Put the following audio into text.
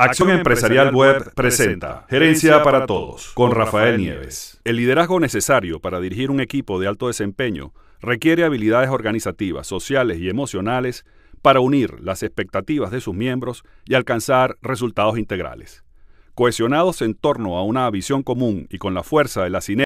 Acción Empresarial Web presenta Gerencia para Todos con Rafael Nieves. El liderazgo necesario para dirigir un equipo de alto desempeño requiere habilidades organizativas, sociales y emocionales para unir las expectativas de sus miembros y alcanzar resultados integrales. Cohesionados en torno a una visión común y con la fuerza de la sinergia,